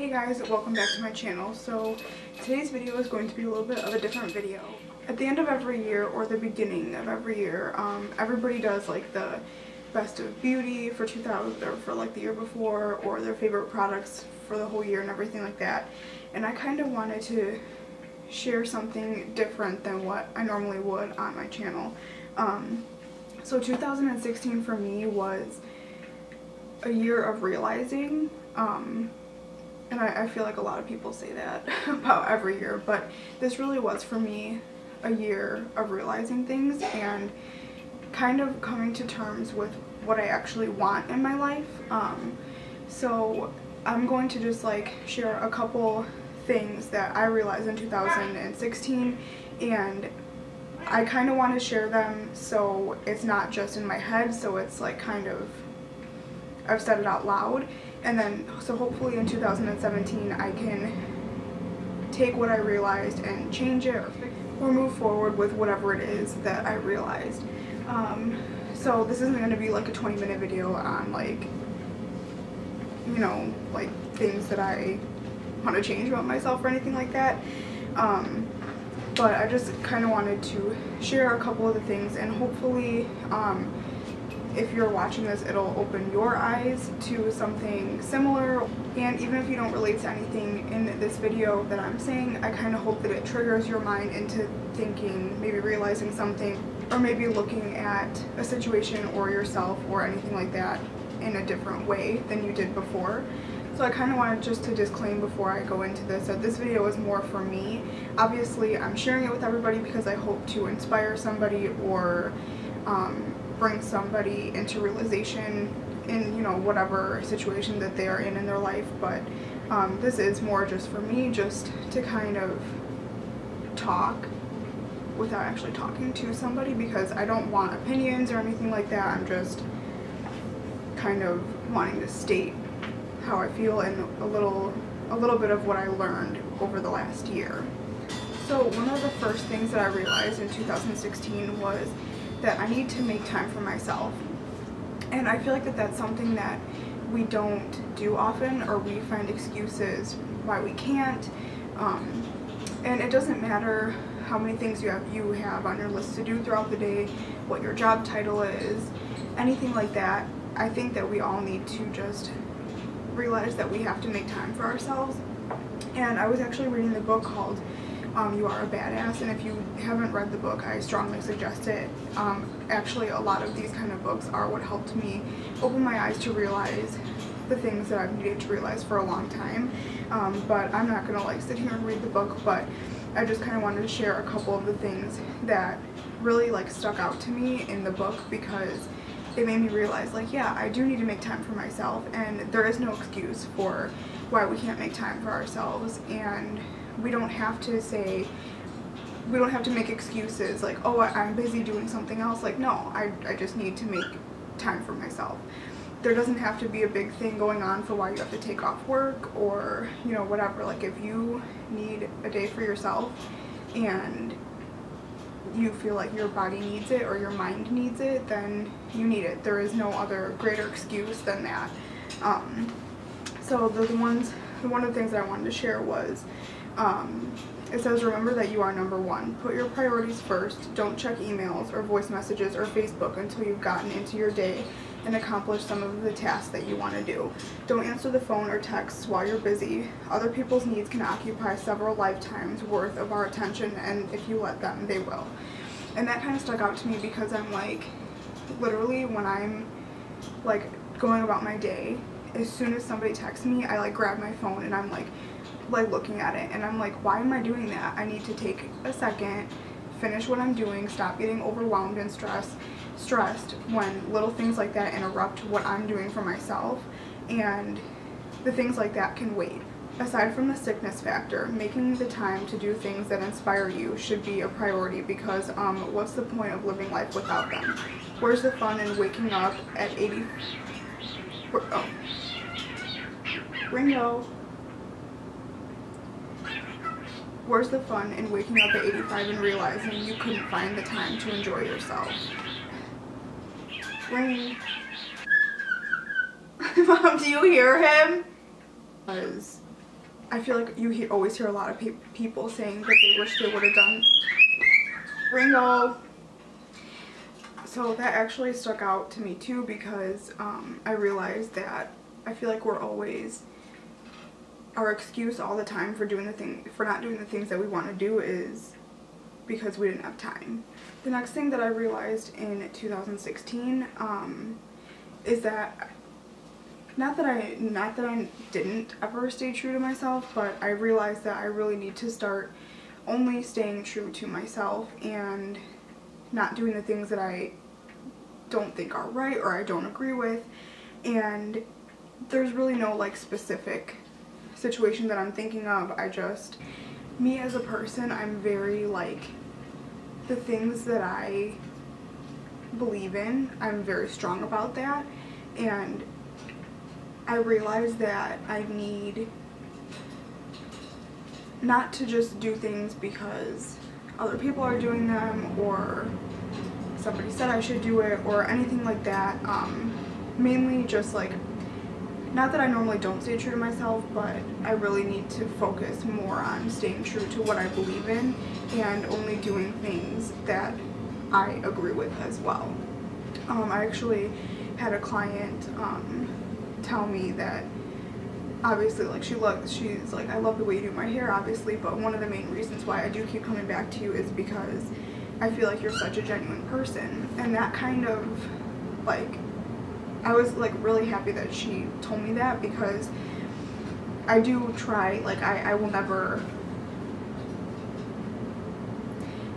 Hey guys, welcome back to my channel. So today's video is going to be a little bit of a different video. At the end of every year or the beginning of every year, um, everybody does like the best of beauty for 2000 or for like the year before or their favorite products for the whole year and everything like that. And I kind of wanted to share something different than what I normally would on my channel. Um, so 2016 for me was a year of realizing um, and I, I feel like a lot of people say that about every year, but this really was for me a year of realizing things and kind of coming to terms with what I actually want in my life. Um, so I'm going to just like share a couple things that I realized in 2016 and I kind of want to share them so it's not just in my head so it's like kind of I've said it out loud and then so hopefully in 2017 I can take what I realized and change it or, or move forward with whatever it is that I realized. Um, so this isn't going to be like a 20 minute video on like, you know, like things that I want to change about myself or anything like that. Um, but I just kind of wanted to share a couple of the things and hopefully um, if you're watching this, it'll open your eyes to something similar. And even if you don't relate to anything in this video that I'm saying, I kind of hope that it triggers your mind into thinking, maybe realizing something, or maybe looking at a situation or yourself or anything like that in a different way than you did before. So I kind of wanted just to disclaim before I go into this that this video is more for me. Obviously, I'm sharing it with everybody because I hope to inspire somebody or um, bring somebody into realization in you know whatever situation that they are in in their life but um, this is more just for me just to kind of talk without actually talking to somebody because I don't want opinions or anything like that I'm just kind of wanting to state how I feel and a little a little bit of what I learned over the last year. So one of the first things that I realized in 2016 was that I need to make time for myself. And I feel like that that's something that we don't do often or we find excuses why we can't. Um, and it doesn't matter how many things you have you have on your list to do throughout the day, what your job title is, anything like that. I think that we all need to just realize that we have to make time for ourselves. And I was actually reading the book called um, You Are a Badass. And if you haven't read the book, I strongly suggest it. Um, actually, a lot of these kind of books are what helped me open my eyes to realize the things that I've needed to realize for a long time. Um, but I'm not going to like sit here and read the book, but I just kind of wanted to share a couple of the things that really like stuck out to me in the book because it made me realize like yeah I do need to make time for myself and there is no excuse for why we can't make time for ourselves and we don't have to say we don't have to make excuses like oh I'm busy doing something else. Like no I, I just need to make time for myself. There doesn't have to be a big thing going on for why you have to take off work or you know whatever. Like if you need a day for yourself and you feel like your body needs it or your mind needs it then you need it. There is no other greater excuse than that. Um, so the, the ones one of the things that I wanted to share was um, it says remember that you are number one. Put your priorities first. Don't check emails or voice messages or Facebook until you've gotten into your day and accomplished some of the tasks that you want to do. Don't answer the phone or texts while you're busy. Other people's needs can occupy several lifetimes worth of our attention and if you let them, they will. And that kind of stuck out to me because I'm like, literally when I'm like going about my day, as soon as somebody texts me, I like grab my phone and I'm like, like looking at it and I'm like why am I doing that? I need to take a second finish what I'm doing stop getting overwhelmed and stressed stressed when little things like that interrupt what I'm doing for myself and the things like that can wait. Aside from the sickness factor making the time to do things that inspire you should be a priority because um what's the point of living life without them? Where's the fun in waking up at 80 oh Ringo Where's the fun in waking up at 85 and realizing you couldn't find the time to enjoy yourself? Rain. Mom, do you hear him? Because I feel like you he always hear a lot of pe people saying that they wish they would have done Ringo. So that actually stuck out to me too because um, I realized that I feel like we're always our excuse all the time for doing the thing for not doing the things that we want to do is because we didn't have time. The next thing that I realized in 2016 um, is that not that I not that I didn't ever stay true to myself, but I realized that I really need to start only staying true to myself and not doing the things that I don't think are right or I don't agree with and there's really no like specific situation that I'm thinking of. I just, me as a person, I'm very like, the things that I believe in, I'm very strong about that. And I realize that I need not to just do things because other people are doing them or somebody said I should do it or anything like that. Um, mainly just like not that I normally don't stay true to myself, but I really need to focus more on staying true to what I believe in and only doing things that I agree with as well. Um, I actually had a client um, tell me that obviously like she looks she's like I love the way you do my hair obviously but one of the main reasons why I do keep coming back to you is because I feel like you're such a genuine person and that kind of like I was like really happy that she told me that because I do try like I, I will never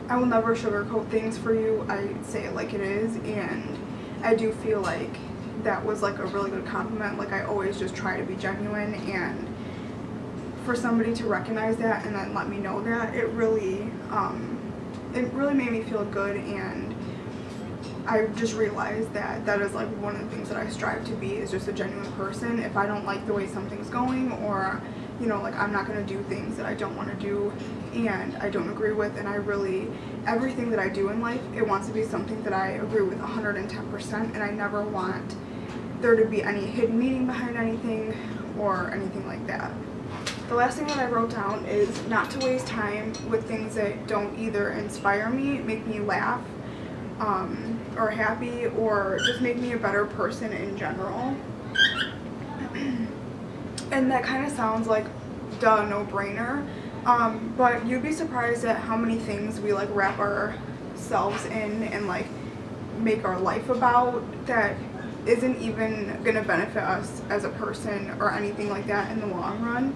I will never sugarcoat things for you. I say it like it is and I do feel like that was like a really good compliment. Like I always just try to be genuine and for somebody to recognize that and then let me know that it really um, it really made me feel good and I just realized that that is like one of the things that I strive to be is just a genuine person. If I don't like the way something's going or, you know, like I'm not going to do things that I don't want to do and I don't agree with and I really, everything that I do in life, it wants to be something that I agree with 110% and I never want there to be any hidden meaning behind anything or anything like that. The last thing that I wrote down is not to waste time with things that don't either inspire me, make me laugh, um, or happy or just make me a better person in general. and that kind of sounds like duh no-brainer um, but you'd be surprised at how many things we like wrap ourselves in and like make our life about that isn't even going to benefit us as a person or anything like that in the long run.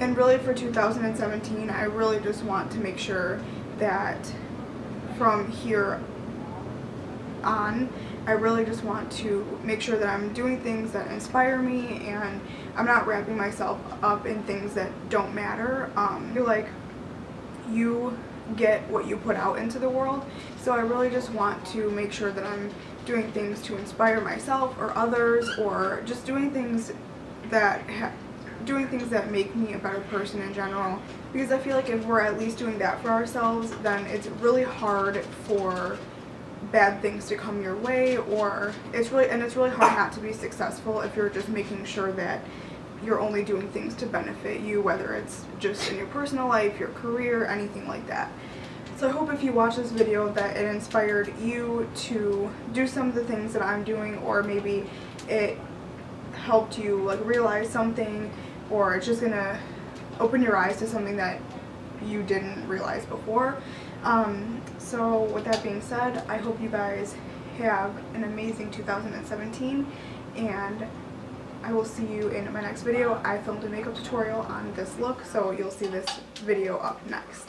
And really for 2017, I really just want to make sure that from here on. I really just want to make sure that I'm doing things that inspire me and I'm not wrapping myself up in things that don't matter. Um, I feel like you get what you put out into the world so I really just want to make sure that I'm doing things to inspire myself or others or just doing things that doing things that make me a better person in general because I feel like if we're at least doing that for ourselves then it's really hard for bad things to come your way or it's really and it's really hard not to be successful if you're just making sure that you're only doing things to benefit you whether it's just in your personal life your career anything like that. So I hope if you watch this video that it inspired you to do some of the things that I'm doing or maybe it helped you like realize something or it's just gonna open your eyes to something that you didn't realize before um, so with that being said, I hope you guys have an amazing 2017 and I will see you in my next video. I filmed a makeup tutorial on this look, so you'll see this video up next.